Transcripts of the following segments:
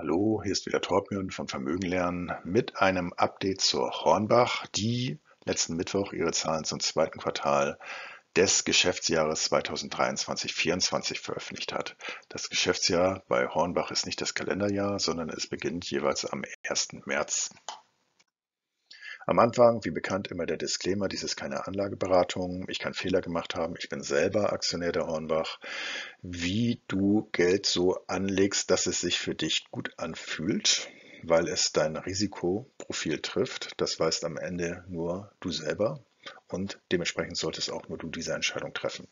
Hallo, hier ist wieder Torbjörn von Vermögen lernen mit einem Update zur Hornbach, die letzten Mittwoch ihre Zahlen zum zweiten Quartal des Geschäftsjahres 2023-24 veröffentlicht hat. Das Geschäftsjahr bei Hornbach ist nicht das Kalenderjahr, sondern es beginnt jeweils am 1. März. Am Anfang, wie bekannt, immer der Disclaimer, dies ist keine Anlageberatung. Ich kann Fehler gemacht haben. Ich bin selber Aktionär der Hornbach. Wie du Geld so anlegst, dass es sich für dich gut anfühlt, weil es dein Risikoprofil trifft, das weißt am Ende nur du selber. Und dementsprechend solltest auch nur du diese Entscheidung treffen.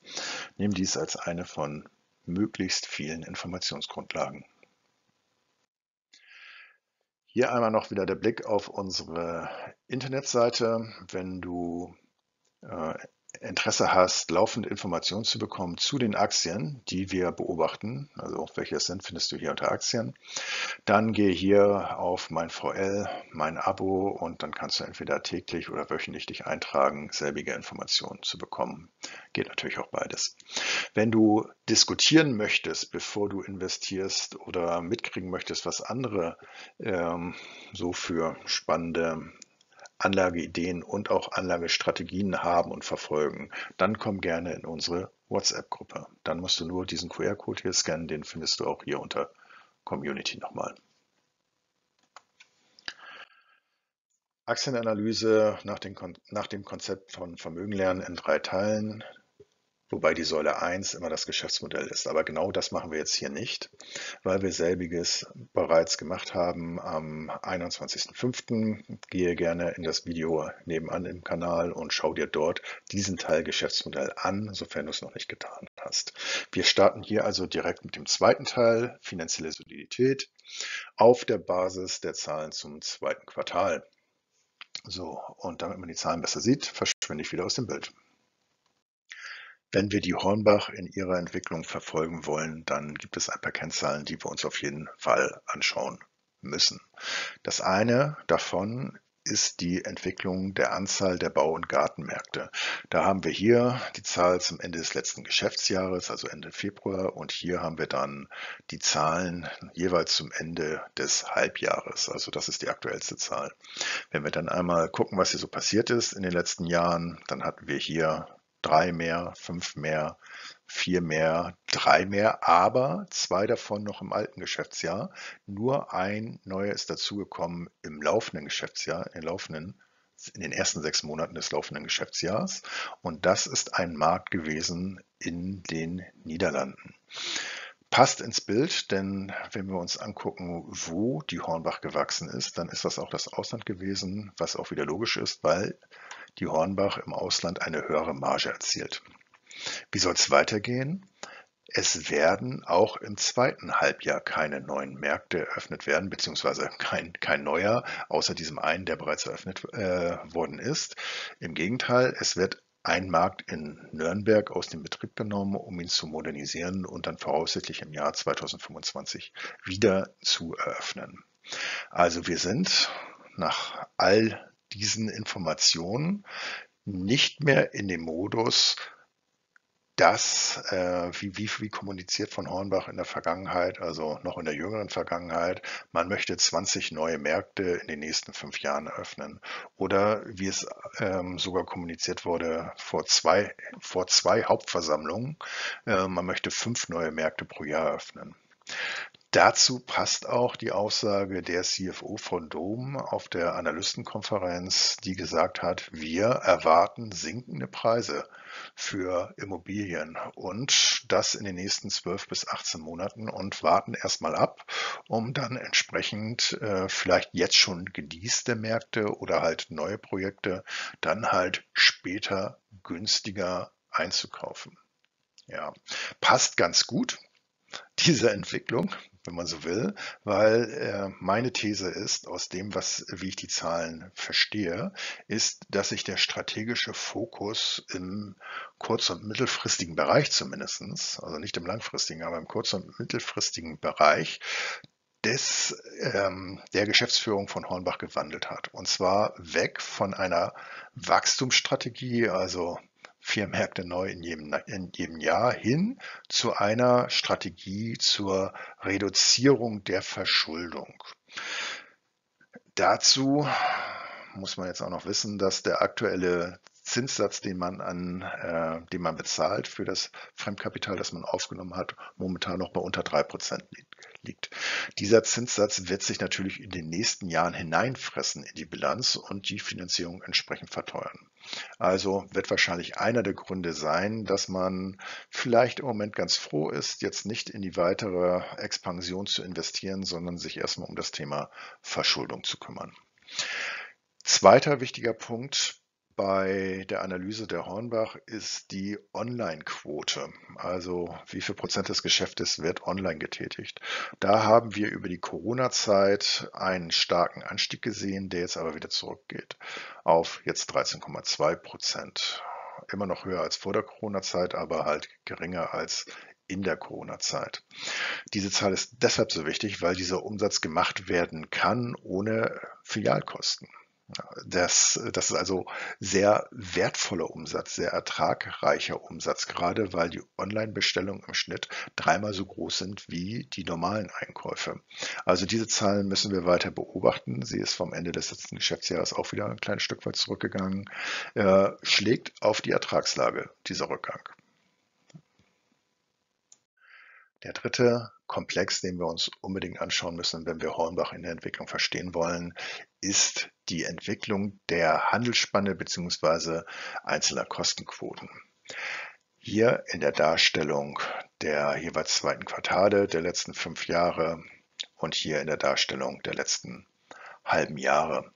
Nimm dies als eine von möglichst vielen Informationsgrundlagen. Hier einmal noch wieder der Blick auf unsere Internetseite. Wenn du äh, Interesse hast, laufende Informationen zu bekommen zu den Aktien, die wir beobachten, also welche es sind, findest du hier unter Aktien, dann gehe hier auf mein VL, mein Abo und dann kannst du entweder täglich oder wöchentlich dich eintragen, selbige Informationen zu bekommen. Geht natürlich auch beides. Wenn du diskutieren möchtest, bevor du investierst oder mitkriegen möchtest, was andere ähm, so für spannende Anlageideen und auch Anlagestrategien haben und verfolgen, dann komm gerne in unsere WhatsApp-Gruppe. Dann musst du nur diesen QR-Code hier scannen, den findest du auch hier unter Community nochmal. Aktienanalyse nach dem, Konzept von Vermögen lernen in drei Teilen wobei die Säule 1 immer das Geschäftsmodell ist. Aber genau das machen wir jetzt hier nicht, weil wir selbiges bereits gemacht haben am 21.05. Gehe gerne in das Video nebenan im Kanal und schau dir dort diesen Teil Geschäftsmodell an, sofern du es noch nicht getan hast. Wir starten hier also direkt mit dem zweiten Teil, finanzielle Solidität, auf der Basis der Zahlen zum zweiten Quartal. So, und damit man die Zahlen besser sieht, verschwinde ich wieder aus dem Bild. Wenn wir die Hornbach in ihrer Entwicklung verfolgen wollen, dann gibt es ein paar Kennzahlen, die wir uns auf jeden Fall anschauen müssen. Das eine davon ist die Entwicklung der Anzahl der Bau- und Gartenmärkte. Da haben wir hier die Zahl zum Ende des letzten Geschäftsjahres, also Ende Februar, und hier haben wir dann die Zahlen jeweils zum Ende des Halbjahres. Also das ist die aktuellste Zahl. Wenn wir dann einmal gucken, was hier so passiert ist in den letzten Jahren, dann hatten wir hier drei mehr, fünf mehr, vier mehr, drei mehr, aber zwei davon noch im alten Geschäftsjahr. Nur ein neuer ist dazugekommen im laufenden Geschäftsjahr, in den laufenden in den ersten sechs Monaten des laufenden Geschäftsjahres. Und das ist ein Markt gewesen in den Niederlanden. Passt ins Bild, denn wenn wir uns angucken, wo die Hornbach gewachsen ist, dann ist das auch das Ausland gewesen, was auch wieder logisch ist, weil die Hornbach im Ausland eine höhere Marge erzielt. Wie soll es weitergehen? Es werden auch im zweiten Halbjahr keine neuen Märkte eröffnet werden, beziehungsweise kein, kein neuer, außer diesem einen, der bereits eröffnet äh, worden ist. Im Gegenteil, es wird ein Markt in Nürnberg aus dem Betrieb genommen, um ihn zu modernisieren und dann voraussichtlich im Jahr 2025 wieder zu eröffnen. Also wir sind nach all diesen Informationen nicht mehr in dem Modus, das, äh, wie, wie, wie kommuniziert von Hornbach in der Vergangenheit, also noch in der jüngeren Vergangenheit, man möchte 20 neue Märkte in den nächsten fünf Jahren eröffnen. Oder wie es ähm, sogar kommuniziert wurde vor zwei, vor zwei Hauptversammlungen, äh, man möchte fünf neue Märkte pro Jahr eröffnen. Dazu passt auch die Aussage der CFO von Dom auf der Analystenkonferenz, die gesagt hat, wir erwarten sinkende Preise für Immobilien und das in den nächsten 12 bis 18 Monaten und warten erstmal ab, um dann entsprechend äh, vielleicht jetzt schon genießte Märkte oder halt neue Projekte dann halt später günstiger einzukaufen. Ja, passt ganz gut diese Entwicklung, wenn man so will, weil äh, meine These ist, aus dem, was, wie ich die Zahlen verstehe, ist, dass sich der strategische Fokus im kurz- und mittelfristigen Bereich zumindestens, also nicht im langfristigen, aber im kurz- und mittelfristigen Bereich des, ähm, der Geschäftsführung von Hornbach gewandelt hat. Und zwar weg von einer Wachstumsstrategie, also vier Märkte neu in jedem, in jedem Jahr hin zu einer Strategie zur Reduzierung der Verschuldung. Dazu muss man jetzt auch noch wissen, dass der aktuelle Zinssatz, den man an, äh, den man bezahlt für das Fremdkapital, das man aufgenommen hat, momentan noch bei unter drei Prozent liegt. Dieser Zinssatz wird sich natürlich in den nächsten Jahren hineinfressen in die Bilanz und die Finanzierung entsprechend verteuern. Also wird wahrscheinlich einer der Gründe sein, dass man vielleicht im Moment ganz froh ist, jetzt nicht in die weitere Expansion zu investieren, sondern sich erstmal um das Thema Verschuldung zu kümmern. Zweiter wichtiger Punkt bei der Analyse der Hornbach ist die Online-Quote, also wie viel Prozent des Geschäftes wird online getätigt. Da haben wir über die Corona-Zeit einen starken Anstieg gesehen, der jetzt aber wieder zurückgeht auf jetzt 13,2 Prozent. Immer noch höher als vor der Corona-Zeit, aber halt geringer als in der Corona-Zeit. Diese Zahl ist deshalb so wichtig, weil dieser Umsatz gemacht werden kann ohne Filialkosten. Das, das ist also sehr wertvoller Umsatz, sehr ertragreicher Umsatz, gerade weil die Online-Bestellungen im Schnitt dreimal so groß sind wie die normalen Einkäufe. Also diese Zahlen müssen wir weiter beobachten. Sie ist vom Ende des letzten Geschäftsjahres auch wieder ein kleines Stück weit zurückgegangen, äh, schlägt auf die Ertragslage dieser Rückgang. Der dritte Komplex, den wir uns unbedingt anschauen müssen, wenn wir Hornbach in der Entwicklung verstehen wollen, ist die Entwicklung der Handelsspanne bzw. einzelner Kostenquoten. Hier in der Darstellung der jeweils zweiten Quartale der letzten fünf Jahre und hier in der Darstellung der letzten halben Jahre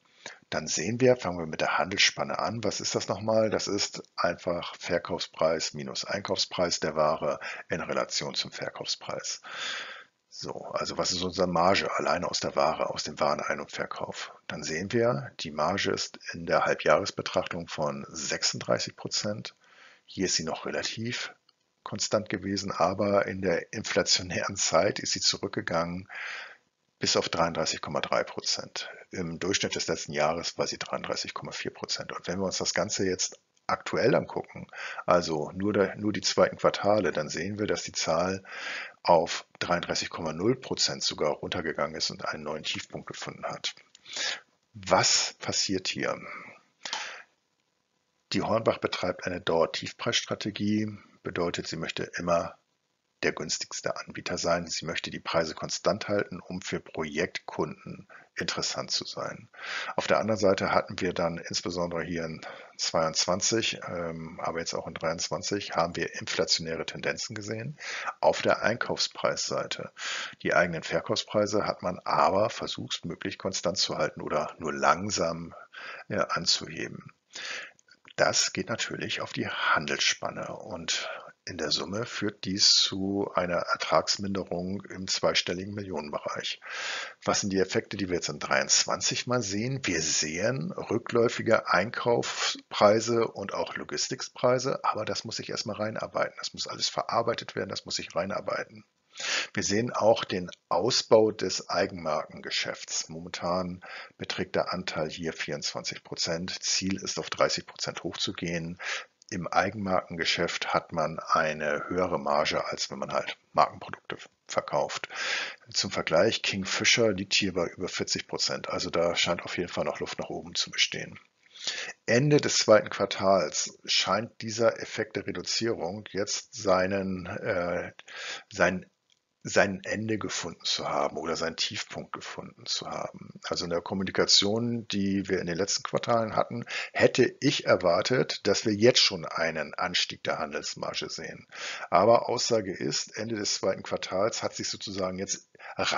dann sehen wir, fangen wir mit der Handelsspanne an. Was ist das nochmal? Das ist einfach Verkaufspreis minus Einkaufspreis der Ware in Relation zum Verkaufspreis. So, also was ist unsere Marge alleine aus der Ware, aus dem Warenein- und Verkauf? Dann sehen wir, die Marge ist in der Halbjahresbetrachtung von 36 Prozent. Hier ist sie noch relativ konstant gewesen, aber in der inflationären Zeit ist sie zurückgegangen bis auf 33,3 Prozent. Im Durchschnitt des letzten Jahres war sie 33,4 Prozent. Und wenn wir uns das Ganze jetzt aktuell angucken, also nur, der, nur die zweiten Quartale, dann sehen wir, dass die Zahl auf 33,0 Prozent sogar runtergegangen ist und einen neuen Tiefpunkt gefunden hat. Was passiert hier? Die Hornbach betreibt eine Dauer-Tiefpreisstrategie, bedeutet, sie möchte immer der günstigste Anbieter sein. Sie möchte die Preise konstant halten, um für Projektkunden interessant zu sein. Auf der anderen Seite hatten wir dann insbesondere hier in 22, ähm, aber jetzt auch in 23 haben wir inflationäre Tendenzen gesehen auf der Einkaufspreisseite. Die eigenen Verkaufspreise hat man aber versuchsmöglich konstant zu halten oder nur langsam äh, anzuheben. Das geht natürlich auf die Handelsspanne und in der Summe führt dies zu einer Ertragsminderung im zweistelligen Millionenbereich. Was sind die Effekte, die wir jetzt in 23 mal sehen? Wir sehen rückläufige Einkaufspreise und auch Logistikpreise, aber das muss sich erstmal reinarbeiten. Das muss alles verarbeitet werden, das muss sich reinarbeiten. Wir sehen auch den Ausbau des Eigenmarkengeschäfts. Momentan beträgt der Anteil hier 24 Prozent. Ziel ist auf 30 Prozent hochzugehen. Im Eigenmarkengeschäft hat man eine höhere Marge, als wenn man halt Markenprodukte verkauft. Zum Vergleich, Kingfisher liegt hier bei über 40 Prozent. Also da scheint auf jeden Fall noch Luft nach oben zu bestehen. Ende des zweiten Quartals scheint dieser Effekt der Reduzierung jetzt seinen, äh, seinen sein Ende gefunden zu haben oder seinen Tiefpunkt gefunden zu haben. Also in der Kommunikation, die wir in den letzten Quartalen hatten, hätte ich erwartet, dass wir jetzt schon einen Anstieg der Handelsmarge sehen. Aber Aussage ist, Ende des zweiten Quartals hat sich sozusagen jetzt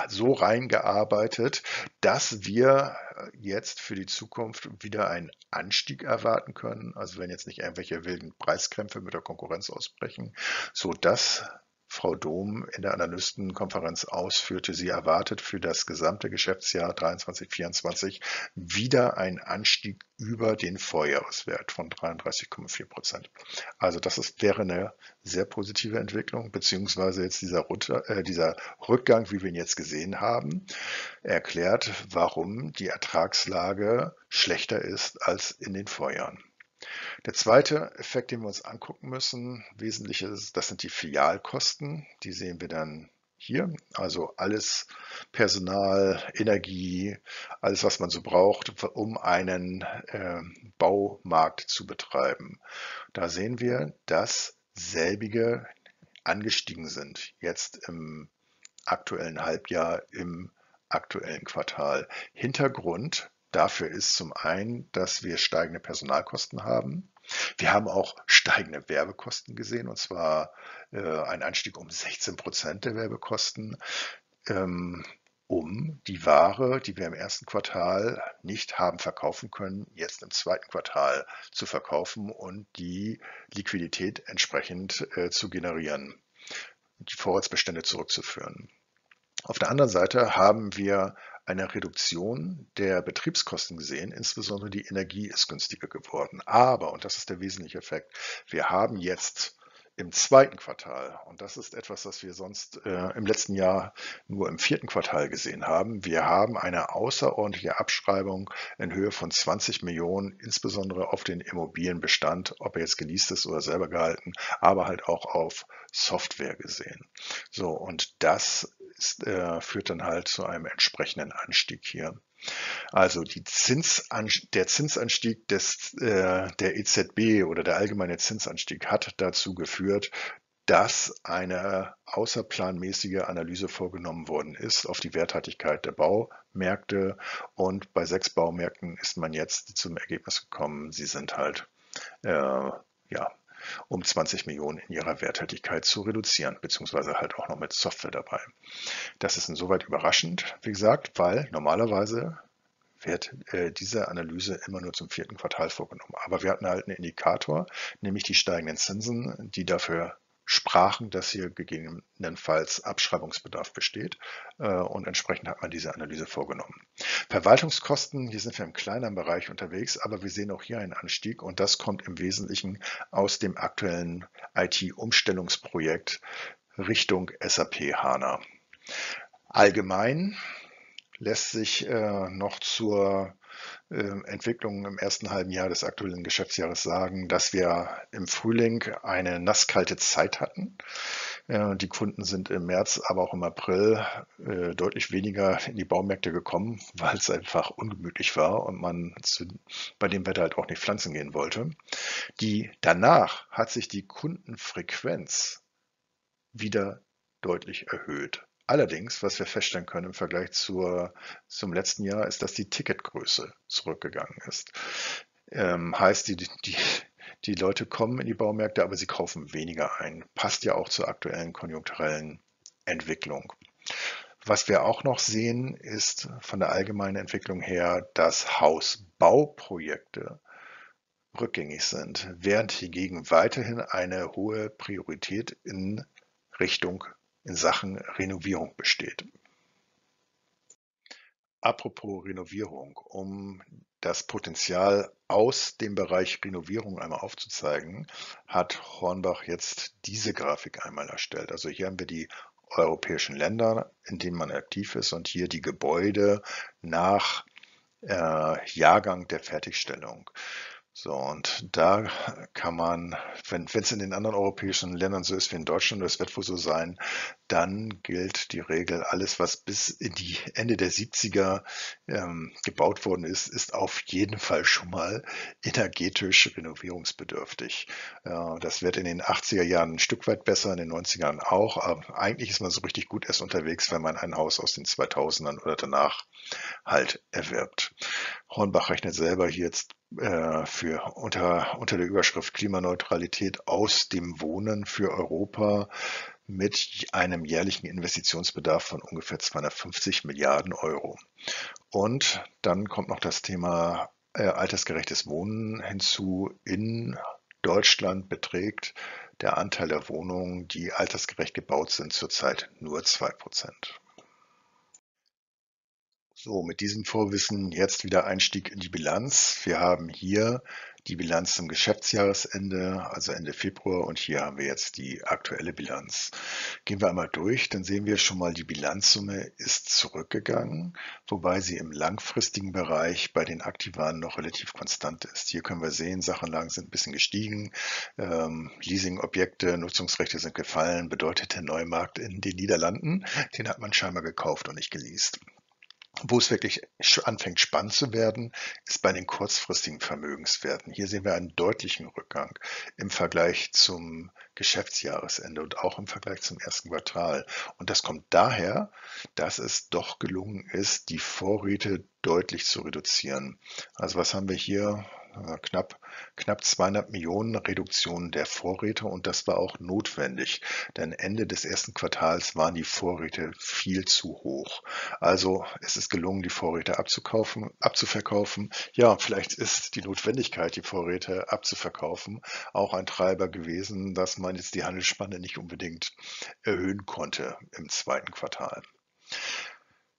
so reingearbeitet, dass wir jetzt für die Zukunft wieder einen Anstieg erwarten können. Also wenn jetzt nicht irgendwelche wilden Preiskrämpfe mit der Konkurrenz ausbrechen, so dass Frau Dohm in der Analystenkonferenz ausführte, sie erwartet für das gesamte Geschäftsjahr 23/24 wieder einen Anstieg über den Vorjahreswert von 33,4 Prozent. Also das ist, wäre eine sehr positive Entwicklung, beziehungsweise jetzt dieser, äh, dieser Rückgang, wie wir ihn jetzt gesehen haben, erklärt, warum die Ertragslage schlechter ist als in den Vorjahren. Der zweite Effekt, den wir uns angucken müssen, wesentlich ist, das sind die Filialkosten. Die sehen wir dann hier. Also alles Personal, Energie, alles, was man so braucht, um einen äh, Baumarkt zu betreiben. Da sehen wir, dass selbige angestiegen sind, jetzt im aktuellen Halbjahr, im aktuellen Quartal. Hintergrund dafür ist zum einen, dass wir steigende Personalkosten haben. Wir haben auch steigende Werbekosten gesehen, und zwar äh, ein Anstieg um 16 Prozent der Werbekosten, ähm, um die Ware, die wir im ersten Quartal nicht haben verkaufen können, jetzt im zweiten Quartal zu verkaufen und die Liquidität entsprechend äh, zu generieren, die Vorratsbestände zurückzuführen. Auf der anderen Seite haben wir eine Reduktion der Betriebskosten gesehen, insbesondere die Energie ist günstiger geworden. Aber, und das ist der wesentliche Effekt, wir haben jetzt im zweiten Quartal, und das ist etwas, was wir sonst äh, im letzten Jahr nur im vierten Quartal gesehen haben, wir haben eine außerordentliche Abschreibung in Höhe von 20 Millionen, insbesondere auf den Immobilienbestand, ob er jetzt geleast ist oder selber gehalten, aber halt auch auf Software gesehen. So, und das ist, äh, führt dann halt zu einem entsprechenden Anstieg hier. Also Zinsan der Zinsanstieg des, äh, der EZB oder der allgemeine Zinsanstieg hat dazu geführt, dass eine außerplanmäßige Analyse vorgenommen worden ist auf die Werthaltigkeit der Baumärkte. Und bei sechs Baumärkten ist man jetzt zum Ergebnis gekommen, sie sind halt äh, ja, um 20 Millionen in ihrer Werthaltigkeit zu reduzieren, beziehungsweise halt auch noch mit Software dabei. Das ist insoweit überraschend, wie gesagt, weil normalerweise wird äh, diese Analyse immer nur zum vierten Quartal vorgenommen. Aber wir hatten halt einen Indikator, nämlich die steigenden Zinsen, die dafür sprachen, dass hier gegebenenfalls Abschreibungsbedarf besteht äh, und entsprechend hat man diese Analyse vorgenommen. Verwaltungskosten, hier sind wir im kleineren Bereich unterwegs, aber wir sehen auch hier einen Anstieg und das kommt im Wesentlichen aus dem aktuellen IT-Umstellungsprojekt Richtung SAP HANA. Allgemein lässt sich äh, noch zur ähm, Entwicklung im ersten halben Jahr des aktuellen Geschäftsjahres sagen, dass wir im Frühling eine nasskalte Zeit hatten. Die Kunden sind im März, aber auch im April äh, deutlich weniger in die Baumärkte gekommen, weil es einfach ungemütlich war und man bei dem Wetter halt auch nicht pflanzen gehen wollte. Die, danach hat sich die Kundenfrequenz wieder deutlich erhöht. Allerdings, was wir feststellen können im Vergleich zur, zum letzten Jahr, ist, dass die Ticketgröße zurückgegangen ist. Ähm, heißt, die, die, die Leute kommen in die Baumärkte, aber sie kaufen weniger ein. Passt ja auch zur aktuellen konjunkturellen Entwicklung. Was wir auch noch sehen, ist von der allgemeinen Entwicklung her, dass Hausbauprojekte rückgängig sind, während hingegen weiterhin eine hohe Priorität in Richtung in Sachen Renovierung besteht. Apropos Renovierung, um das Potenzial aus dem Bereich Renovierung einmal aufzuzeigen, hat Hornbach jetzt diese Grafik einmal erstellt. Also hier haben wir die europäischen Länder, in denen man aktiv ist und hier die Gebäude nach äh, Jahrgang der Fertigstellung. So, und da kann man, wenn es in den anderen europäischen Ländern so ist wie in Deutschland, das wird wohl so sein, dann gilt die Regel, alles, was bis in die Ende der 70er ähm, gebaut worden ist, ist auf jeden Fall schon mal energetisch renovierungsbedürftig. Äh, das wird in den 80er Jahren ein Stück weit besser, in den 90ern auch, aber eigentlich ist man so richtig gut erst unterwegs, wenn man ein Haus aus den 2000ern oder danach halt erwirbt. Hornbach rechnet selber hier jetzt äh, für unter, unter der Überschrift Klimaneutralität aus dem Wohnen für Europa mit einem jährlichen Investitionsbedarf von ungefähr 250 Milliarden Euro. Und dann kommt noch das Thema äh, altersgerechtes Wohnen hinzu. In Deutschland beträgt der Anteil der Wohnungen, die altersgerecht gebaut sind, zurzeit nur zwei Prozent. So, mit diesem Vorwissen jetzt wieder Einstieg in die Bilanz. Wir haben hier die Bilanz zum Geschäftsjahresende, also Ende Februar und hier haben wir jetzt die aktuelle Bilanz. Gehen wir einmal durch, dann sehen wir schon mal, die Bilanzsumme ist zurückgegangen wobei sie im langfristigen Bereich bei den Aktivaren noch relativ konstant ist. Hier können wir sehen, Sachanlagen sind ein bisschen gestiegen, ähm, Leasingobjekte, Nutzungsrechte sind gefallen, bedeutet der Neumarkt in den Niederlanden, den hat man scheinbar gekauft und nicht geleast. Wo es wirklich anfängt spannend zu werden, ist bei den kurzfristigen Vermögenswerten. Hier sehen wir einen deutlichen Rückgang im Vergleich zum Geschäftsjahresende und auch im Vergleich zum ersten Quartal. Und das kommt daher, dass es doch gelungen ist, die Vorräte deutlich zu reduzieren. Also was haben wir hier? Äh, knapp, knapp 200 Millionen Reduktion der Vorräte und das war auch notwendig, denn Ende des ersten Quartals waren die Vorräte viel zu hoch. Also es ist gelungen, die Vorräte abzukaufen, abzuverkaufen. Ja, vielleicht ist die Notwendigkeit, die Vorräte abzuverkaufen, auch ein Treiber gewesen, dass man jetzt die Handelsspanne nicht unbedingt erhöhen konnte im zweiten Quartal.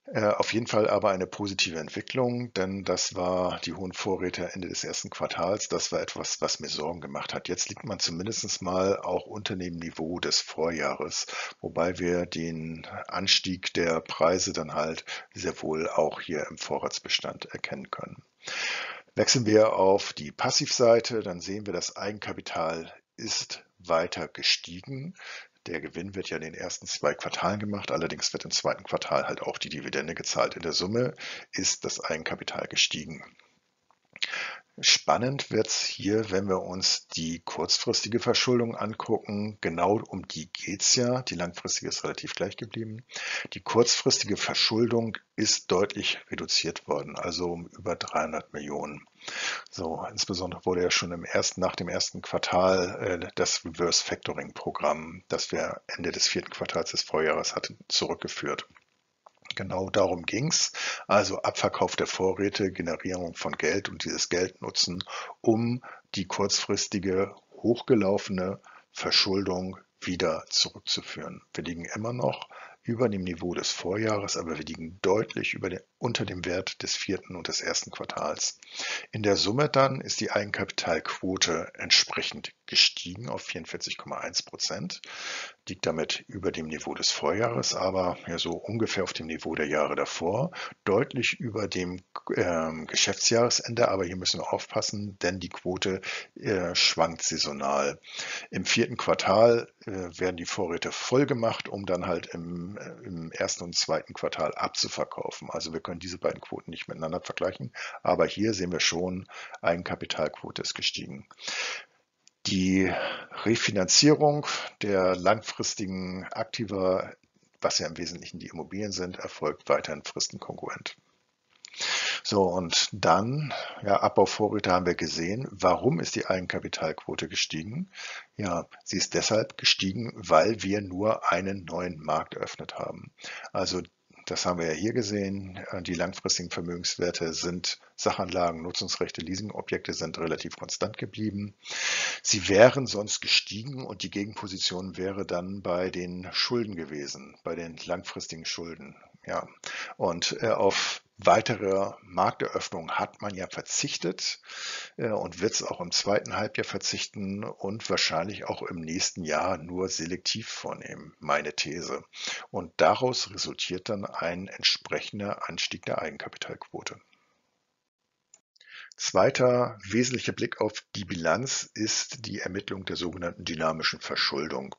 Äh, auf jeden Fall aber eine positive Entwicklung, denn das war die hohen Vorräte Ende des ersten Quartals. Das war etwas, was mir Sorgen gemacht hat. Jetzt liegt man zumindest mal auch unter dem Niveau des Vorjahres, wobei wir den Anstieg der Preise dann halt sehr wohl auch hier im Vorratsbestand erkennen können. Wechseln wir auf die Passivseite, dann sehen wir, das Eigenkapital ist weiter gestiegen. Der Gewinn wird ja in den ersten zwei Quartalen gemacht, allerdings wird im zweiten Quartal halt auch die Dividende gezahlt. In der Summe ist das Eigenkapital gestiegen. Spannend wird es hier, wenn wir uns die kurzfristige Verschuldung angucken. Genau um die geht es ja. Die langfristige ist relativ gleich geblieben. Die kurzfristige Verschuldung ist deutlich reduziert worden, also um über 300 Millionen. So, insbesondere wurde ja schon im ersten, nach dem ersten Quartal äh, das Reverse Factoring Programm, das wir Ende des vierten Quartals des Vorjahres hatten, zurückgeführt. Genau darum ging es. Also Abverkauf der Vorräte, Generierung von Geld und dieses Geld nutzen, um die kurzfristige hochgelaufene Verschuldung wieder zurückzuführen. Wir liegen immer noch über dem Niveau des Vorjahres, aber wir liegen deutlich über den, unter dem Wert des vierten und des ersten Quartals. In der Summe dann ist die Eigenkapitalquote entsprechend gestiegen auf 44,1 Prozent, liegt damit über dem Niveau des Vorjahres, aber ja so ungefähr auf dem Niveau der Jahre davor, deutlich über dem äh, Geschäftsjahresende, aber hier müssen wir aufpassen, denn die Quote äh, schwankt saisonal. Im vierten Quartal äh, werden die Vorräte voll gemacht, um dann halt im, äh, im ersten und zweiten Quartal abzuverkaufen. Also wir können diese beiden Quoten nicht miteinander vergleichen, aber hier sehen wir schon, Eigenkapitalquote ist gestiegen. Die Refinanzierung der langfristigen Aktiva, was ja im Wesentlichen die Immobilien sind, erfolgt weiterhin fristenkongruent. So, und dann, ja, Abbauvorräte haben wir gesehen. Warum ist die Eigenkapitalquote gestiegen? Ja, sie ist deshalb gestiegen, weil wir nur einen neuen Markt eröffnet haben. Also das haben wir ja hier gesehen. Äh, die langfristigen Vermögenswerte sind Sachanlagen, Nutzungsrechte, Leasingobjekte sind relativ konstant geblieben. Sie wären sonst gestiegen und die Gegenposition wäre dann bei den Schulden gewesen, bei den langfristigen Schulden. Ja, und äh, auf weitere Markteröffnung hat man ja verzichtet äh, und wird es auch im zweiten Halbjahr verzichten und wahrscheinlich auch im nächsten Jahr nur selektiv vornehmen, meine These. Und daraus resultiert dann ein entsprechender Anstieg der Eigenkapitalquote. Zweiter wesentlicher Blick auf die Bilanz ist die Ermittlung der sogenannten dynamischen Verschuldung.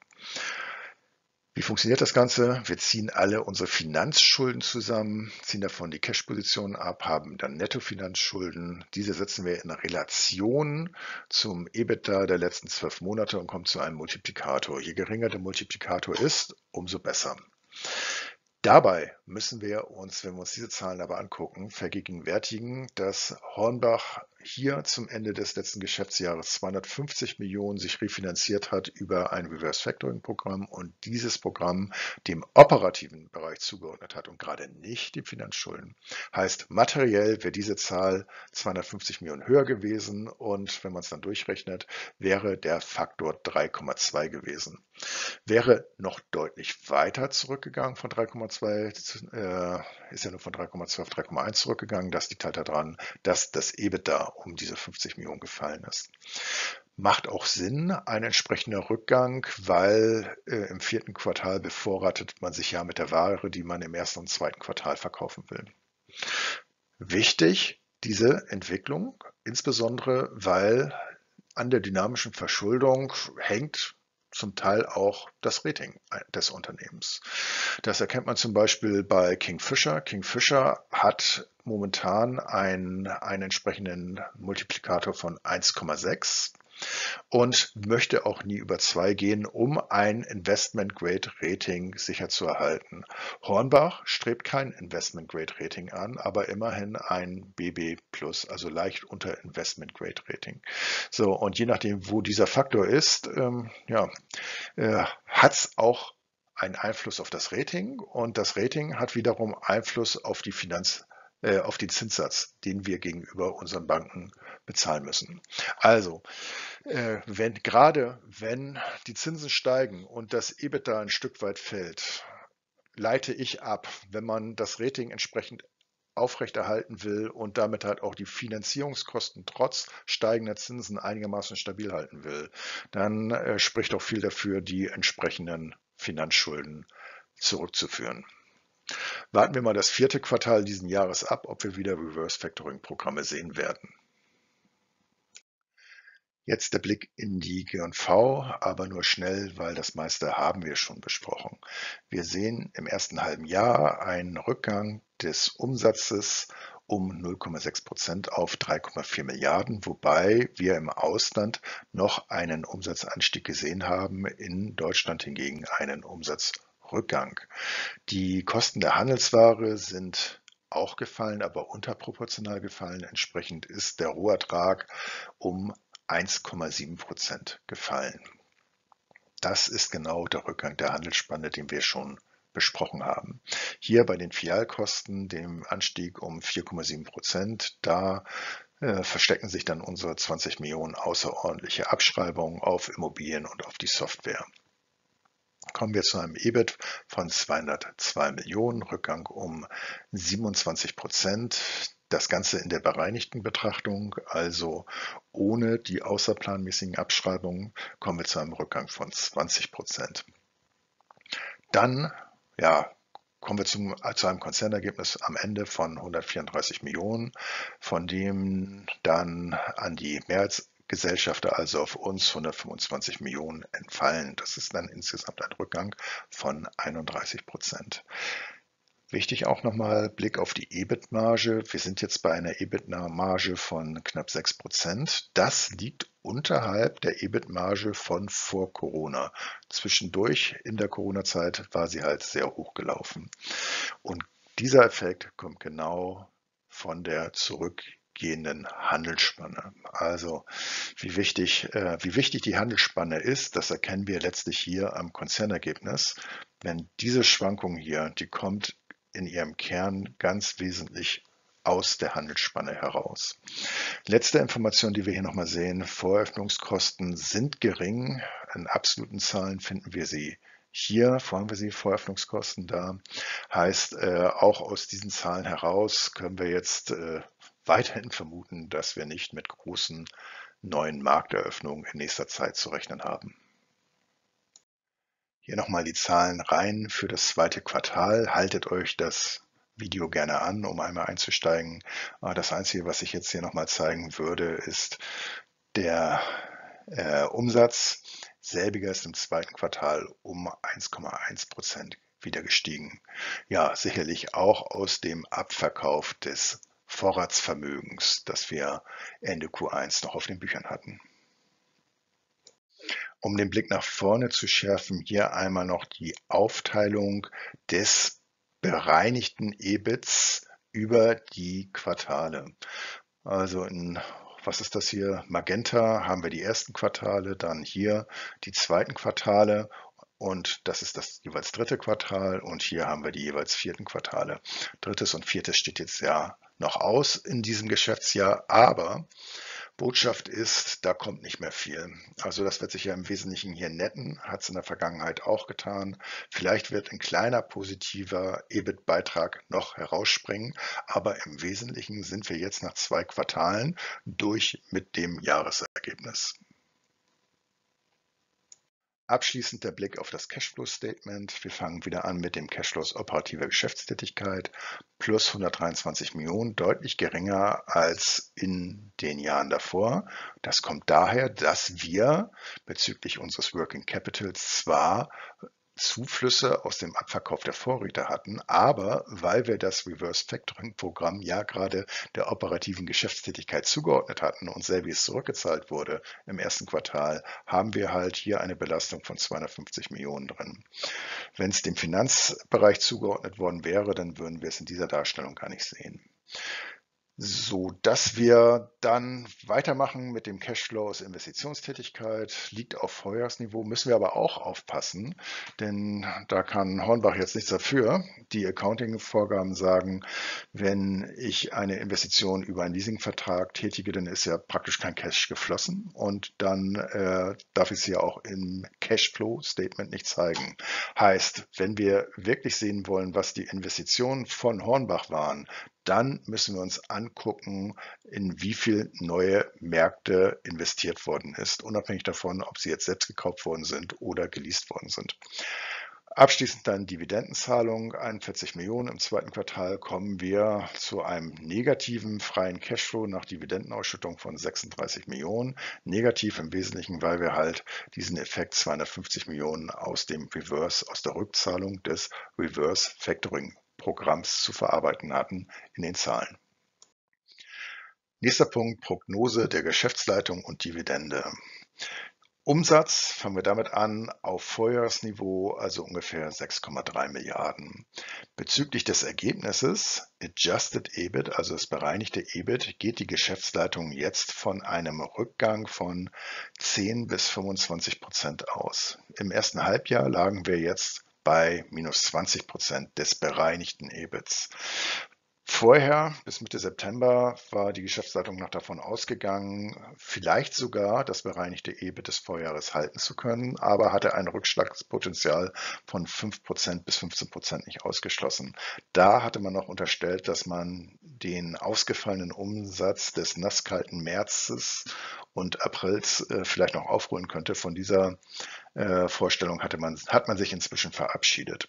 Wie funktioniert das Ganze? Wir ziehen alle unsere Finanzschulden zusammen, ziehen davon die Cash-Positionen ab, haben dann Nettofinanzschulden. Diese setzen wir in Relation zum EBITDA der letzten zwölf Monate und kommen zu einem Multiplikator. Je geringer der Multiplikator ist, umso besser. Dabei müssen wir uns, wenn wir uns diese Zahlen aber angucken, vergegenwärtigen, dass Hornbach hier zum Ende des letzten Geschäftsjahres 250 Millionen sich refinanziert hat über ein Reverse Factoring Programm und dieses Programm dem operativen Bereich zugeordnet hat und gerade nicht dem Finanzschulden. Heißt, materiell wäre diese Zahl 250 Millionen höher gewesen und wenn man es dann durchrechnet, wäre der Faktor 3,2 gewesen. Wäre noch deutlich weiter zurückgegangen von 3,2, äh, ist ja nur von 3,2 auf 3,1 zurückgegangen. Das liegt halt daran, dass das EBITDA um diese 50 Millionen gefallen ist. Macht auch Sinn, ein entsprechender Rückgang, weil äh, im vierten Quartal bevorratet man sich ja mit der Ware, die man im ersten und zweiten Quartal verkaufen will. Wichtig, diese Entwicklung, insbesondere weil an der dynamischen Verschuldung hängt zum Teil auch das Rating des Unternehmens. Das erkennt man zum Beispiel bei Kingfisher. Kingfisher hat momentan einen, einen entsprechenden Multiplikator von 1,6 und möchte auch nie über zwei gehen, um ein Investment-Grade-Rating sicher zu erhalten. Hornbach strebt kein Investment-Grade-Rating an, aber immerhin ein BB+, also leicht unter Investment-Grade-Rating. So, und je nachdem, wo dieser Faktor ist, ähm, ja, äh, hat es auch einen Einfluss auf das Rating und das Rating hat wiederum Einfluss auf die Finanz auf den Zinssatz, den wir gegenüber unseren Banken bezahlen müssen. Also, äh, wenn, gerade wenn die Zinsen steigen und das EBITDA ein Stück weit fällt, leite ich ab, wenn man das Rating entsprechend aufrechterhalten will und damit halt auch die Finanzierungskosten trotz steigender Zinsen einigermaßen stabil halten will, dann äh, spricht auch viel dafür, die entsprechenden Finanzschulden zurückzuführen. Warten wir mal das vierte Quartal diesen Jahres ab, ob wir wieder Reverse Factoring Programme sehen werden. Jetzt der Blick in die G&V, aber nur schnell, weil das meiste haben wir schon besprochen. Wir sehen im ersten halben Jahr einen Rückgang des Umsatzes um 0,6 Prozent auf 3,4 Milliarden, wobei wir im Ausland noch einen Umsatzanstieg gesehen haben, in Deutschland hingegen einen Umsatzrückgang. Die Kosten der Handelsware sind auch gefallen, aber unterproportional gefallen. Entsprechend ist der Rohertrag um 1,7 Prozent gefallen. Das ist genau der Rückgang der Handelsspanne, den wir schon besprochen haben. Hier bei den Fialkosten, dem Anstieg um 4,7 Prozent, da äh, verstecken sich dann unsere 20 Millionen außerordentliche Abschreibungen auf Immobilien und auf die Software. Kommen wir zu einem EBIT von 202 Millionen, Rückgang um 27 Prozent. Das Ganze in der bereinigten Betrachtung, also ohne die außerplanmäßigen Abschreibungen, kommen wir zu einem Rückgang von 20 Prozent. Dann ja, kommen wir zum, zu einem Konzernergebnis am Ende von 134 Millionen, von dem dann an die Mehrheitsgesellschafter, also auf uns, 125 Millionen entfallen. Das ist dann insgesamt ein Rückgang von 31 Prozent. Wichtig auch nochmal Blick auf die EBIT-Marge. Wir sind jetzt bei einer EBIT-Marge von knapp 6 Prozent. Das liegt unterhalb der EBIT-Marge von vor Corona. Zwischendurch in der Corona-Zeit war sie halt sehr hoch gelaufen. Und dieser Effekt kommt genau von der zurückgehenden Handelsspanne. Also wie wichtig, äh, wie wichtig die Handelsspanne ist, das erkennen wir letztlich hier am Konzernergebnis. Wenn diese Schwankung hier, die kommt in ihrem Kern ganz wesentlich aus der Handelsspanne heraus. Letzte Information, die wir hier nochmal sehen, Voröffnungskosten sind gering. In absoluten Zahlen finden wir sie hier, wo haben wir sie, Voröffnungskosten da. Heißt, äh, auch aus diesen Zahlen heraus können wir jetzt äh, weiterhin vermuten, dass wir nicht mit großen neuen Markteröffnungen in nächster Zeit zu rechnen haben. Hier nochmal die Zahlen rein für das zweite Quartal. Haltet euch das Video gerne an, um einmal einzusteigen. Ah, das Einzige, was ich jetzt hier nochmal zeigen würde, ist der äh, Umsatz. Selbiger ist im zweiten Quartal um 1,1 Prozent wieder gestiegen. Ja, sicherlich auch aus dem Abverkauf des Vorratsvermögens, das wir Ende Q1 noch auf den Büchern hatten. Um den Blick nach vorne zu schärfen, hier einmal noch die Aufteilung des bereinigten EBITs über die Quartale. Also in was ist das hier? Magenta haben wir die ersten Quartale, dann hier die zweiten Quartale und das ist das jeweils dritte Quartal und hier haben wir die jeweils vierten Quartale. Drittes und viertes steht jetzt ja noch aus in diesem Geschäftsjahr, aber Botschaft ist, da kommt nicht mehr viel. Also das wird sich ja im Wesentlichen hier netten, hat es in der Vergangenheit auch getan. Vielleicht wird ein kleiner positiver EBIT-Beitrag noch herausspringen, aber im Wesentlichen sind wir jetzt nach zwei Quartalen durch mit dem Jahresergebnis. Abschließend der Blick auf das Cashflow-Statement. Wir fangen wieder an mit dem Cashflow operativer Geschäftstätigkeit plus 123 Millionen, deutlich geringer als in den Jahren davor. Das kommt daher, dass wir bezüglich unseres Working Capitals zwar Zuflüsse aus dem Abverkauf der Vorräte hatten, aber weil wir das Reverse Factoring Programm ja gerade der operativen Geschäftstätigkeit zugeordnet hatten und selbiges zurückgezahlt wurde im ersten Quartal, haben wir halt hier eine Belastung von 250 Millionen drin. Wenn es dem Finanzbereich zugeordnet worden wäre, dann würden wir es in dieser Darstellung gar nicht sehen so dass wir dann weitermachen mit dem Cashflow aus Investitionstätigkeit, liegt auf Vorjahresniveau, müssen wir aber auch aufpassen, denn da kann Hornbach jetzt nichts dafür. Die Accounting-Vorgaben sagen, wenn ich eine Investition über einen Leasingvertrag tätige, dann ist ja praktisch kein Cash geflossen und dann äh, darf ich es ja auch im Cashflow-Statement nicht zeigen. Heißt, wenn wir wirklich sehen wollen, was die Investitionen von Hornbach waren, dann müssen wir uns angucken, in wie viel neue Märkte investiert worden ist, unabhängig davon, ob sie jetzt selbst gekauft worden sind oder geleast worden sind. Abschließend dann Dividendenzahlung, 41 Millionen im zweiten Quartal, kommen wir zu einem negativen freien Cashflow nach Dividendenausschüttung von 36 Millionen. Negativ im Wesentlichen, weil wir halt diesen Effekt 250 Millionen aus dem Reverse, aus der Rückzahlung des Reverse Factoring Programms zu verarbeiten hatten in den Zahlen. Nächster Punkt, Prognose der Geschäftsleitung und Dividende. Umsatz, fangen wir damit an, auf Vorjahresniveau, also ungefähr 6,3 Milliarden. Bezüglich des Ergebnisses, Adjusted EBIT, also das bereinigte EBIT, geht die Geschäftsleitung jetzt von einem Rückgang von 10 bis 25 Prozent aus. Im ersten Halbjahr lagen wir jetzt bei minus 20 Prozent des bereinigten EBITs. Vorher, bis Mitte September, war die Geschäftsleitung noch davon ausgegangen, vielleicht sogar das bereinigte EBIT des Vorjahres halten zu können, aber hatte ein Rückschlagspotenzial von 5% bis 15% nicht ausgeschlossen. Da hatte man noch unterstellt, dass man den ausgefallenen Umsatz des nasskalten Märzes und Aprils äh, vielleicht noch aufholen könnte. Von dieser äh, Vorstellung hatte man, hat man sich inzwischen verabschiedet.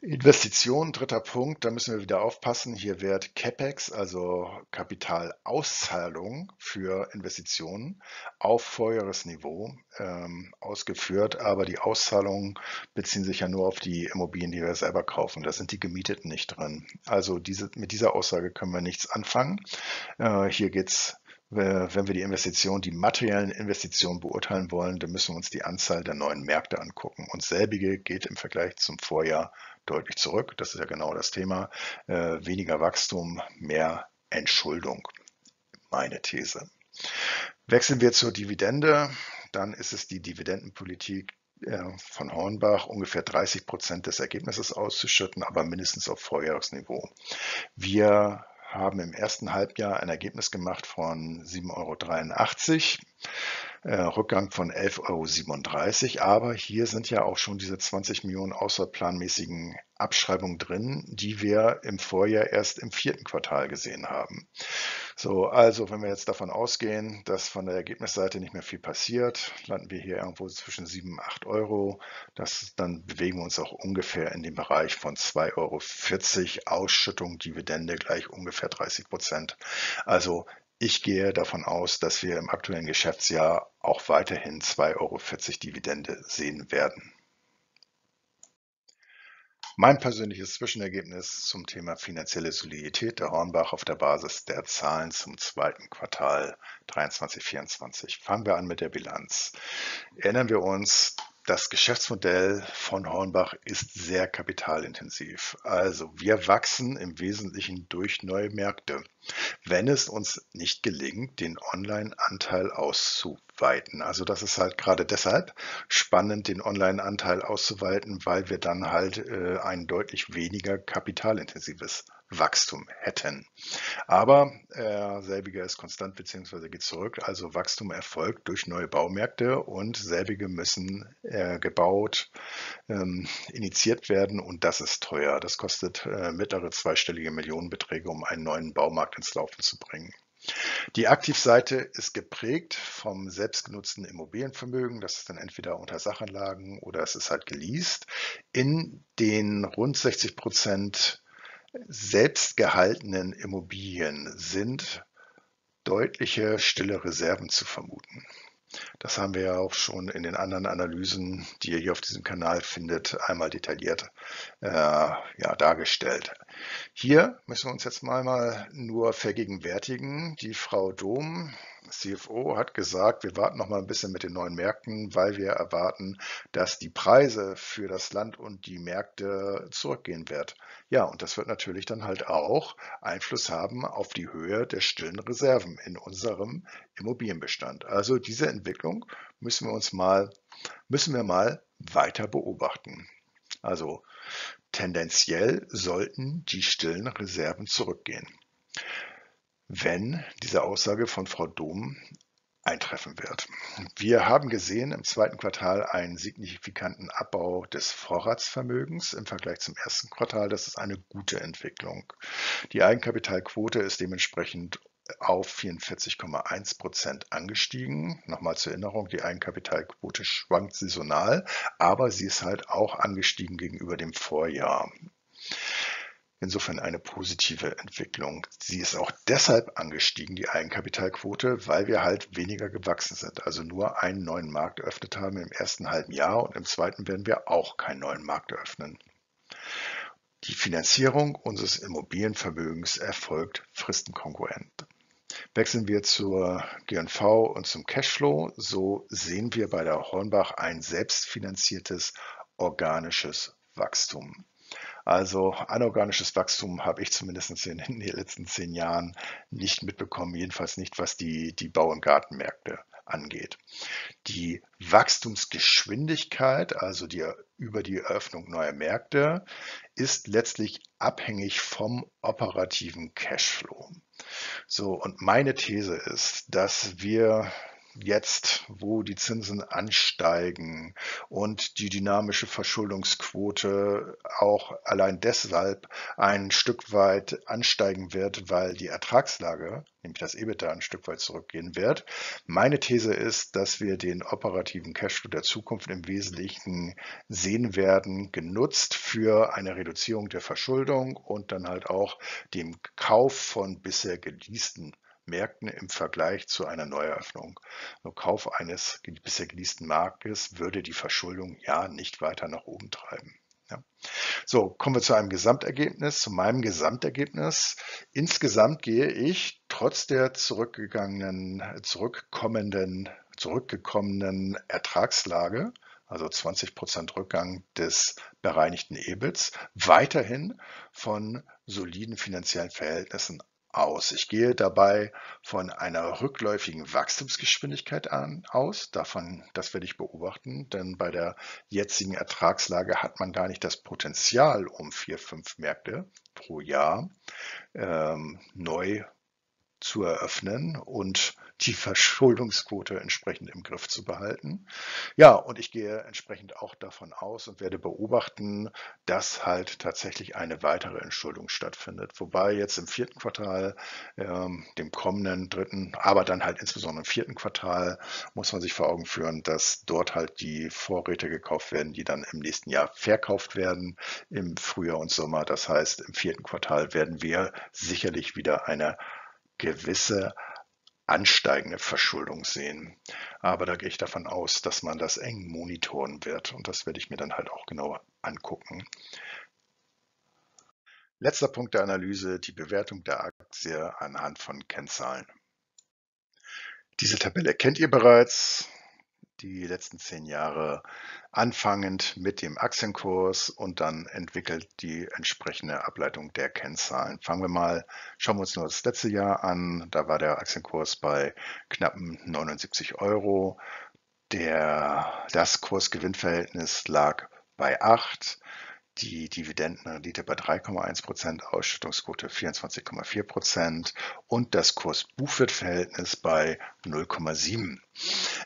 Investition, dritter Punkt, da müssen wir wieder aufpassen. Hier wird CapEx, also Kapitalauszahlung für Investitionen, auf Vorjahresniveau ähm, ausgeführt, aber die Auszahlungen beziehen sich ja nur auf die Immobilien, die wir selber kaufen. Da sind die Gemieteten nicht drin. Also diese, mit dieser Aussage können wir nichts anfangen. Äh, hier geht es wenn wir die Investitionen, die materiellen Investitionen beurteilen wollen, dann müssen wir uns die Anzahl der neuen Märkte angucken. Und selbige geht im Vergleich zum Vorjahr deutlich zurück. Das ist ja genau das Thema. Äh, weniger Wachstum, mehr Entschuldung. Meine These. Wechseln wir zur Dividende, dann ist es die Dividendenpolitik äh, von Hornbach ungefähr 30 Prozent des Ergebnisses auszuschütten, aber mindestens auf Vorjahresniveau. Wir haben im ersten Halbjahr ein Ergebnis gemacht von 7,83 Euro. Äh, Rückgang von 11,37 Euro. Aber hier sind ja auch schon diese 20 Millionen außerplanmäßigen Abschreibungen drin, die wir im Vorjahr erst im vierten Quartal gesehen haben. So, also wenn wir jetzt davon ausgehen, dass von der Ergebnisseite nicht mehr viel passiert, landen wir hier irgendwo zwischen 7 und 8 Euro. Das, dann bewegen wir uns auch ungefähr in dem Bereich von 2,40 Euro Ausschüttung, Dividende gleich ungefähr 30 Prozent. Also ich gehe davon aus, dass wir im aktuellen Geschäftsjahr auch weiterhin 2,40 Euro Dividende sehen werden. Mein persönliches Zwischenergebnis zum Thema finanzielle Solidität der Hornbach auf der Basis der Zahlen zum zweiten Quartal 23-24. Fangen wir an mit der Bilanz. Erinnern wir uns, das Geschäftsmodell von Hornbach ist sehr kapitalintensiv. Also wir wachsen im Wesentlichen durch neue Märkte, wenn es uns nicht gelingt, den Online-Anteil auszuweiten. Also das ist halt gerade deshalb spannend, den Online-Anteil auszuweiten, weil wir dann halt äh, ein deutlich weniger kapitalintensives Wachstum hätten. Aber äh, selbiger ist konstant bzw. geht zurück. Also Wachstum erfolgt durch neue Baumärkte und selbige müssen äh, gebaut, ähm, initiiert werden und das ist teuer. Das kostet äh, mittlere zweistellige Millionenbeträge, um einen neuen Baumarkt ins Laufen zu bringen. Die Aktivseite ist geprägt vom selbstgenutzten Immobilienvermögen. Das ist dann entweder unter Sachanlagen oder es ist halt geleast. In den rund 60 Prozent selbst gehaltenen Immobilien sind deutliche stille Reserven zu vermuten. Das haben wir ja auch schon in den anderen Analysen, die ihr hier auf diesem Kanal findet, einmal detailliert äh, ja, dargestellt. Hier müssen wir uns jetzt mal, mal nur vergegenwärtigen. Die Frau Dom CFO hat gesagt, wir warten noch mal ein bisschen mit den neuen Märkten, weil wir erwarten, dass die Preise für das Land und die Märkte zurückgehen wird. Ja, und das wird natürlich dann halt auch Einfluss haben auf die Höhe der stillen Reserven in unserem Immobilienbestand. Also diese Entwicklung müssen wir uns mal, müssen wir mal weiter beobachten. Also tendenziell sollten die stillen Reserven zurückgehen wenn diese Aussage von Frau Dom eintreffen wird. Wir haben gesehen im zweiten Quartal einen signifikanten Abbau des Vorratsvermögens im Vergleich zum ersten Quartal. Das ist eine gute Entwicklung. Die Eigenkapitalquote ist dementsprechend auf 44,1 Prozent angestiegen. Nochmal zur Erinnerung, die Eigenkapitalquote schwankt saisonal, aber sie ist halt auch angestiegen gegenüber dem Vorjahr. Insofern eine positive Entwicklung. Sie ist auch deshalb angestiegen, die Eigenkapitalquote, weil wir halt weniger gewachsen sind. Also nur einen neuen Markt eröffnet haben im ersten halben Jahr und im zweiten werden wir auch keinen neuen Markt eröffnen. Die Finanzierung unseres Immobilienvermögens erfolgt fristenkonkurrent. Wechseln wir zur GNV und zum Cashflow, so sehen wir bei der Hornbach ein selbstfinanziertes organisches Wachstum. Also anorganisches Wachstum habe ich zumindest in den letzten zehn Jahren nicht mitbekommen, jedenfalls nicht, was die, die Bau- und Gartenmärkte angeht. Die Wachstumsgeschwindigkeit, also die, über die Eröffnung neuer Märkte, ist letztlich abhängig vom operativen Cashflow. So, und meine These ist, dass wir jetzt, wo die Zinsen ansteigen und die dynamische Verschuldungsquote auch allein deshalb ein Stück weit ansteigen wird, weil die Ertragslage, nämlich das EBITDA, ein Stück weit zurückgehen wird. Meine These ist, dass wir den operativen Cashflow der Zukunft im Wesentlichen sehen werden, genutzt für eine Reduzierung der Verschuldung und dann halt auch dem Kauf von bisher geleasten Märkten im Vergleich zu einer Neueröffnung. Nur Kauf eines bisher geleasten Marktes würde die Verschuldung ja nicht weiter nach oben treiben. Ja. So, kommen wir zu einem Gesamtergebnis, zu meinem Gesamtergebnis. Insgesamt gehe ich trotz der zurückgegangenen, zurückkommenden, zurückgekommenen Ertragslage, also 20 Prozent Rückgang des bereinigten EBITs, weiterhin von soliden finanziellen Verhältnissen aus. Ich gehe dabei von einer rückläufigen Wachstumsgeschwindigkeit an, aus. Davon, das werde ich beobachten, denn bei der jetzigen Ertragslage hat man gar nicht das Potenzial, um vier, fünf Märkte pro Jahr ähm, neu zu eröffnen und die Verschuldungsquote entsprechend im Griff zu behalten. Ja, und ich gehe entsprechend auch davon aus und werde beobachten, dass halt tatsächlich eine weitere Entschuldung stattfindet. Wobei jetzt im vierten Quartal, ähm, dem kommenden dritten, aber dann halt insbesondere im vierten Quartal, muss man sich vor Augen führen, dass dort halt die Vorräte gekauft werden, die dann im nächsten Jahr verkauft werden, im Frühjahr und Sommer. Das heißt, im vierten Quartal werden wir sicherlich wieder eine gewisse ansteigende Verschuldung sehen. Aber da gehe ich davon aus, dass man das eng monitoren wird und das werde ich mir dann halt auch genauer angucken. Letzter Punkt der Analyse, die Bewertung der Aktie anhand von Kennzahlen. Diese Tabelle kennt ihr bereits die letzten zehn Jahre anfangend mit dem Aktienkurs und dann entwickelt die entsprechende Ableitung der Kennzahlen. Fangen wir mal, schauen wir uns nur das letzte Jahr an. Da war der Aktienkurs bei knappen 79 Euro. Der, das Kursgewinnverhältnis lag bei 8 die Dividendenrendite bei 3,1 Prozent, Ausschüttungsquote 24,4 Prozent und das Kurs-Buchwert-Verhältnis bei 0,7.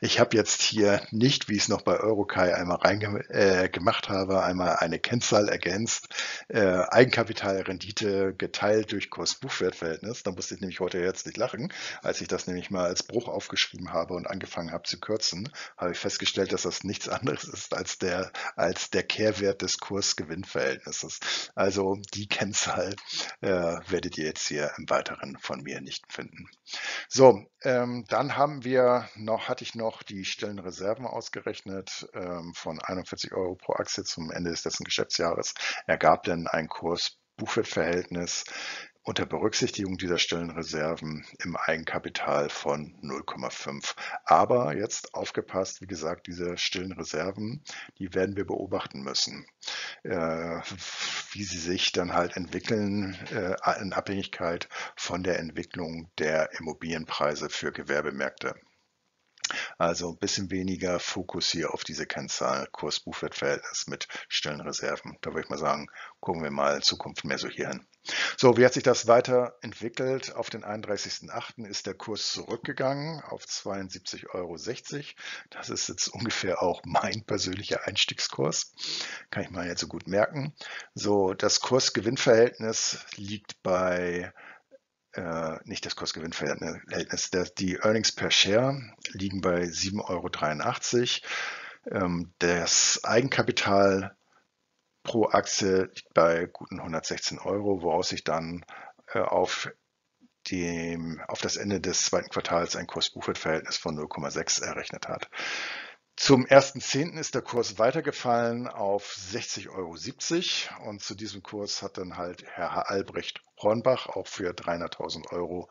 Ich habe jetzt hier nicht, wie ich es noch bei Eurokai einmal reingemacht äh, habe, einmal eine Kennzahl ergänzt, äh, Eigenkapitalrendite geteilt durch Kurs-Buchwert-Verhältnis. Da musste ich nämlich heute herzlich lachen, als ich das nämlich mal als Bruch aufgeschrieben habe und angefangen habe zu kürzen, habe ich festgestellt, dass das nichts anderes ist als der, als der Kehrwert des Kurs-Gewinn-Verhältnisses. Also die Kennzahl äh, werdet ihr jetzt hier im Weiteren von mir nicht finden. So, ähm, dann haben wir noch, hatte ich noch die stillen Reserven ausgerechnet ähm, von 41 Euro pro Aktie zum Ende des letzten Geschäftsjahres. Ergab dann ein Kurs Buchwertverhältnis unter Berücksichtigung dieser stillen Reserven im Eigenkapital von 0,5. Aber jetzt aufgepasst, wie gesagt, diese stillen Reserven, die werden wir beobachten müssen, äh, wie sie sich dann halt entwickeln äh, in Abhängigkeit von der Entwicklung der Immobilienpreise für Gewerbemärkte. Also ein bisschen weniger Fokus hier auf diese Kennzahl Kurs-Buchwert-Verhältnis mit stillen Reserven. Da würde ich mal sagen, gucken wir mal in Zukunft mehr so hier hin. So, wie hat sich das weiterentwickelt? Auf den 31.08. ist der Kurs zurückgegangen auf 72,60 Euro. Das ist jetzt ungefähr auch mein persönlicher Einstiegskurs. Kann ich mal jetzt so gut merken. So, das Kurs-Gewinn-Verhältnis liegt bei äh, nicht das Kursgewinnverhältnis, die Earnings per Share liegen bei 7,83 Euro. Ähm, das Eigenkapital pro Aktie liegt bei guten 116 Euro, woraus sich dann äh, auf dem, auf das Ende des zweiten Quartals ein Kurs-Buchwert-Verhältnis von 0,6 errechnet hat. Zum 1.10. ist der Kurs weitergefallen auf 60,70 Euro und zu diesem Kurs hat dann halt Herr Albrecht Hornbach auch für 300.000 Euro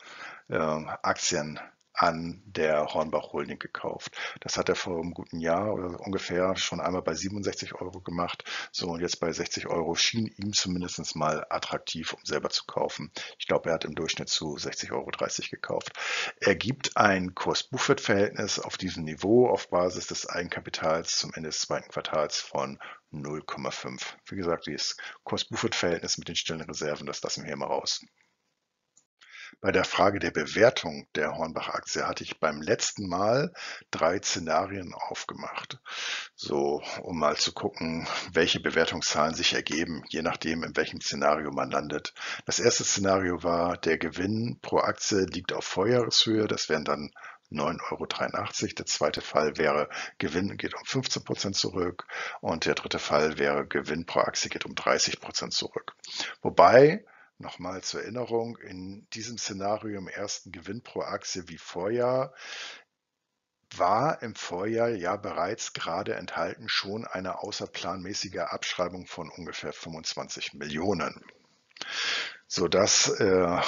äh, Aktien an der Hornbach Holding gekauft. Das hat er vor einem guten Jahr oder ungefähr schon einmal bei 67 Euro gemacht. So und jetzt bei 60 Euro schien ihm zumindest mal attraktiv, um selber zu kaufen. Ich glaube, er hat im Durchschnitt zu 60,30 Euro gekauft. Er gibt ein Kurs-Buchwert-Verhältnis auf diesem Niveau auf Basis des Eigenkapitals zum Ende des zweiten Quartals von 0,5. Wie gesagt, dieses Kurs-Buchwert-Verhältnis mit den stillen Reserven, das lassen wir hier mal raus. Bei der Frage der Bewertung der Hornbach-Aktie hatte ich beim letzten Mal drei Szenarien aufgemacht. So, um mal zu gucken, welche Bewertungszahlen sich ergeben, je nachdem, in welchem Szenario man landet. Das erste Szenario war, der Gewinn pro Aktie liegt auf Vorjahreshöhe. Das wären dann 9,83 Euro. Der zweite Fall wäre Gewinn geht um 15 Prozent zurück und der dritte Fall wäre Gewinn pro Aktie geht um 30 Prozent zurück. Wobei Nochmal zur Erinnerung, in diesem Szenario im ersten Gewinn pro Aktie wie Vorjahr war im Vorjahr ja bereits gerade enthalten schon eine außerplanmäßige Abschreibung von ungefähr 25 Millionen, sodass äh,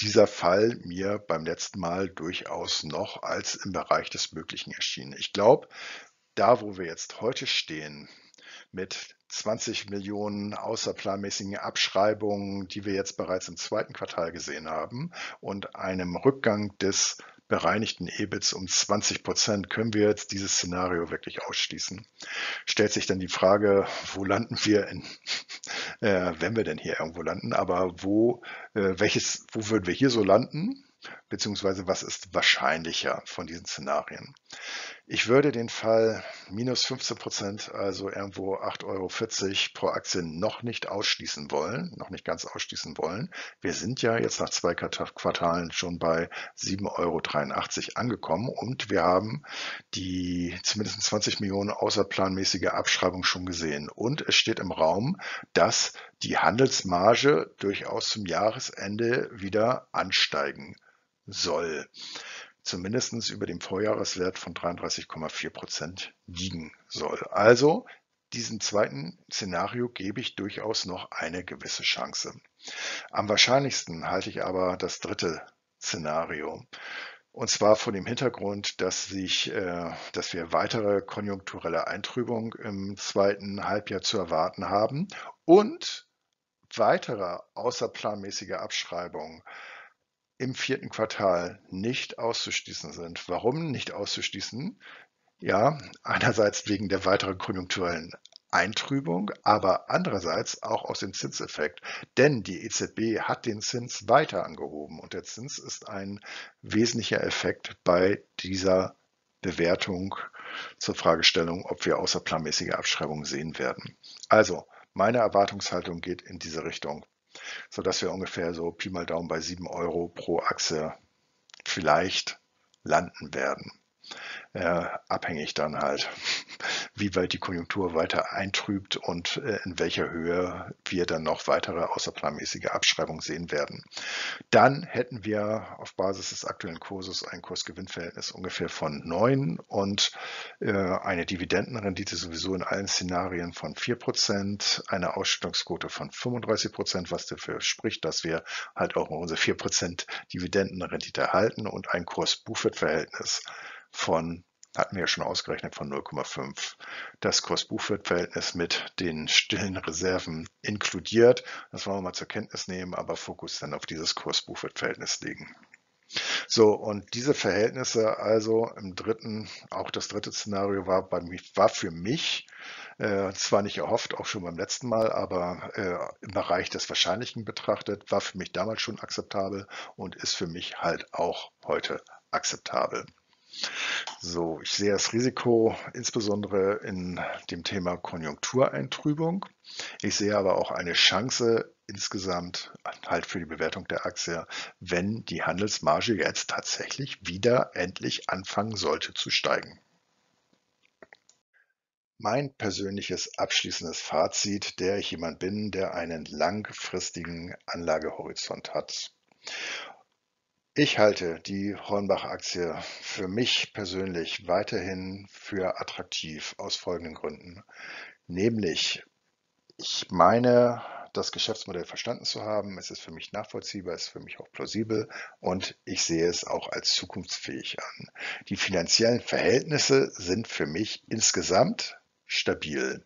dieser Fall mir beim letzten Mal durchaus noch als im Bereich des Möglichen erschien. Ich glaube, da wo wir jetzt heute stehen, mit 20 Millionen außerplanmäßigen Abschreibungen, die wir jetzt bereits im zweiten Quartal gesehen haben und einem Rückgang des bereinigten EBITs um 20 Prozent, können wir jetzt dieses Szenario wirklich ausschließen. Stellt sich dann die Frage, wo landen wir, in, äh, wenn wir denn hier irgendwo landen, aber wo, äh, welches, wo würden wir hier so landen? beziehungsweise was ist wahrscheinlicher von diesen Szenarien. Ich würde den Fall minus 15 Prozent, also irgendwo 8,40 Euro pro Aktie noch nicht ausschließen wollen, noch nicht ganz ausschließen wollen. Wir sind ja jetzt nach zwei Quartalen schon bei 7,83 Euro angekommen und wir haben die zumindest 20 Millionen außerplanmäßige Abschreibung schon gesehen. Und es steht im Raum, dass die Handelsmarge durchaus zum Jahresende wieder ansteigen soll, zumindest über dem Vorjahreswert von 33,4 Prozent liegen soll. Also diesem zweiten Szenario gebe ich durchaus noch eine gewisse Chance. Am wahrscheinlichsten halte ich aber das dritte Szenario. Und zwar vor dem Hintergrund, dass, sich, äh, dass wir weitere konjunkturelle Eintrübung im zweiten Halbjahr zu erwarten haben und weitere außerplanmäßige Abschreibungen im vierten Quartal nicht auszuschließen sind. Warum nicht auszuschließen? Ja, einerseits wegen der weiteren konjunkturellen Eintrübung, aber andererseits auch aus dem Zinseffekt. Denn die EZB hat den Zins weiter angehoben und der Zins ist ein wesentlicher Effekt bei dieser Bewertung zur Fragestellung, ob wir außerplanmäßige Abschreibungen sehen werden. Also, meine Erwartungshaltung geht in diese Richtung, sodass wir ungefähr so Pi mal Daumen bei 7 Euro pro Achse vielleicht landen werden äh, abhängig dann halt, wie weit die Konjunktur weiter eintrübt und äh, in welcher Höhe wir dann noch weitere außerplanmäßige Abschreibungen sehen werden. Dann hätten wir auf Basis des aktuellen Kurses ein Kursgewinnverhältnis ungefähr von 9 und äh, eine Dividendenrendite sowieso in allen Szenarien von 4%, eine Ausschüttungsquote von 35%, was dafür spricht, dass wir halt auch unsere 4% Dividendenrendite erhalten und ein Kurs-Buffett-Verhältnis von, hatten wir ja schon ausgerechnet, von 0,5. Das Kurs-Buchwert-Verhältnis mit den stillen Reserven inkludiert. Das wollen wir mal zur Kenntnis nehmen, aber Fokus dann auf dieses Kurs-Buchwert-Verhältnis legen. So, und diese Verhältnisse also im dritten, auch das dritte Szenario war, bei war für mich äh, zwar nicht erhofft, auch schon beim letzten Mal, aber äh, im Bereich des Wahrscheinlichen betrachtet, war für mich damals schon akzeptabel und ist für mich halt auch heute akzeptabel. So, ich sehe das Risiko insbesondere in dem Thema Konjunktureintrübung. Ich sehe aber auch eine Chance insgesamt halt für die Bewertung der Aktie, wenn die Handelsmarge jetzt tatsächlich wieder endlich anfangen sollte zu steigen. Mein persönliches abschließendes Fazit, der ich jemand bin, der einen langfristigen Anlagehorizont hat. Ich halte die Hornbach-Aktie für mich persönlich weiterhin für attraktiv aus folgenden Gründen. Nämlich, ich meine, das Geschäftsmodell verstanden zu haben. Es ist für mich nachvollziehbar, es ist für mich auch plausibel und ich sehe es auch als zukunftsfähig an. Die finanziellen Verhältnisse sind für mich insgesamt stabil.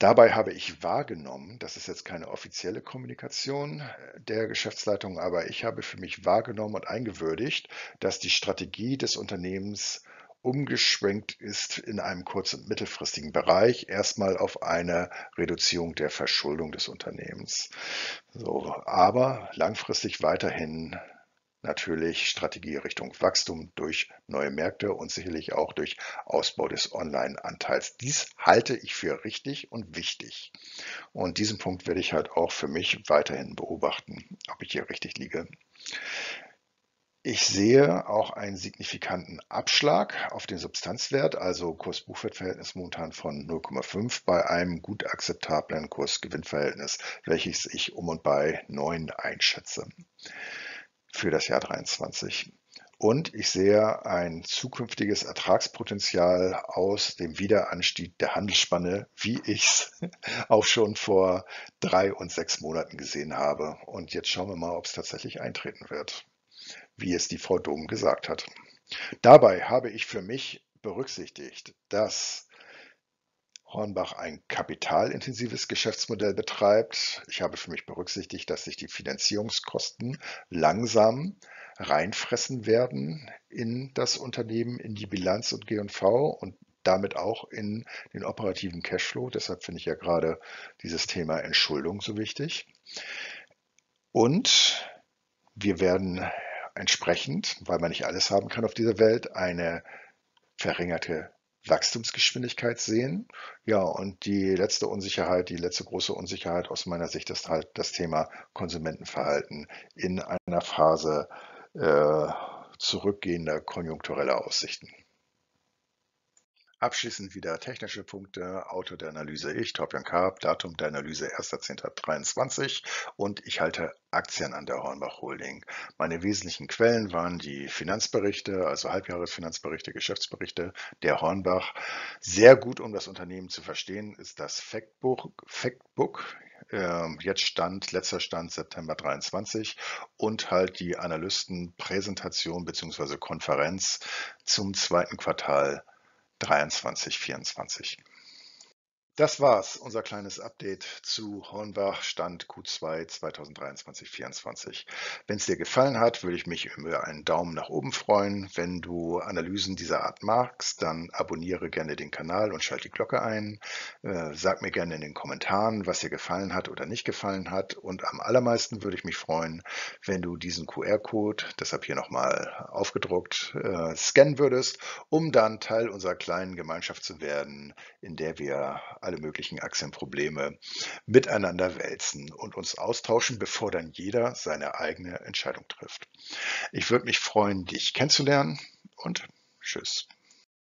Dabei habe ich wahrgenommen, das ist jetzt keine offizielle Kommunikation der Geschäftsleitung, aber ich habe für mich wahrgenommen und eingewürdigt, dass die Strategie des Unternehmens umgeschwenkt ist in einem kurz- und mittelfristigen Bereich, erstmal auf eine Reduzierung der Verschuldung des Unternehmens. So, aber langfristig weiterhin natürlich Strategie Richtung Wachstum durch neue Märkte und sicherlich auch durch Ausbau des Online-Anteils. Dies halte ich für richtig und wichtig. Und diesen Punkt werde ich halt auch für mich weiterhin beobachten, ob ich hier richtig liege. Ich sehe auch einen signifikanten Abschlag auf den Substanzwert, also Kurs-Buchwert-Verhältnis momentan von 0,5 bei einem gut akzeptablen Kurs-Gewinn-Verhältnis, welches ich um und bei 9 einschätze für das Jahr 23. Und ich sehe ein zukünftiges Ertragspotenzial aus dem Wiederanstieg der Handelsspanne, wie ich es auch schon vor drei und sechs Monaten gesehen habe. Und jetzt schauen wir mal, ob es tatsächlich eintreten wird, wie es die Frau Dom gesagt hat. Dabei habe ich für mich berücksichtigt, dass Hornbach ein kapitalintensives Geschäftsmodell betreibt. Ich habe für mich berücksichtigt, dass sich die Finanzierungskosten langsam reinfressen werden in das Unternehmen, in die Bilanz und G&V und damit auch in den operativen Cashflow. Deshalb finde ich ja gerade dieses Thema Entschuldung so wichtig. Und wir werden entsprechend, weil man nicht alles haben kann auf dieser Welt, eine verringerte Wachstumsgeschwindigkeit sehen. Ja, und die letzte Unsicherheit, die letzte große Unsicherheit aus meiner Sicht ist halt das Thema Konsumentenverhalten in einer Phase äh, zurückgehender konjunktureller Aussichten. Abschließend wieder technische Punkte. Autor der Analyse ich, Torbjörn Karp, Datum der Analyse 1.10.23 und ich halte Aktien an der Hornbach Holding. Meine wesentlichen Quellen waren die Finanzberichte, also Halbjahresfinanzberichte, Geschäftsberichte der Hornbach. Sehr gut, um das Unternehmen zu verstehen, ist das Factbook, Factbook ähm, jetzt Stand, letzter Stand September 23 und halt die Analystenpräsentation bzw. Konferenz zum zweiten Quartal 23, 24. Das war's, unser kleines Update zu Hornbach Stand Q2 2023-24. Wenn es dir gefallen hat, würde ich mich über einen Daumen nach oben freuen. Wenn du Analysen dieser Art magst, dann abonniere gerne den Kanal und schalte die Glocke ein. Äh, sag mir gerne in den Kommentaren, was dir gefallen hat oder nicht gefallen hat. Und am allermeisten würde ich mich freuen, wenn du diesen QR-Code, deshalb hier nochmal aufgedruckt, äh, scannen würdest, um dann Teil unserer kleinen Gemeinschaft zu werden, in der wir alle möglichen Aktienprobleme miteinander wälzen und uns austauschen, bevor dann jeder seine eigene Entscheidung trifft. Ich würde mich freuen, dich kennenzulernen und tschüss.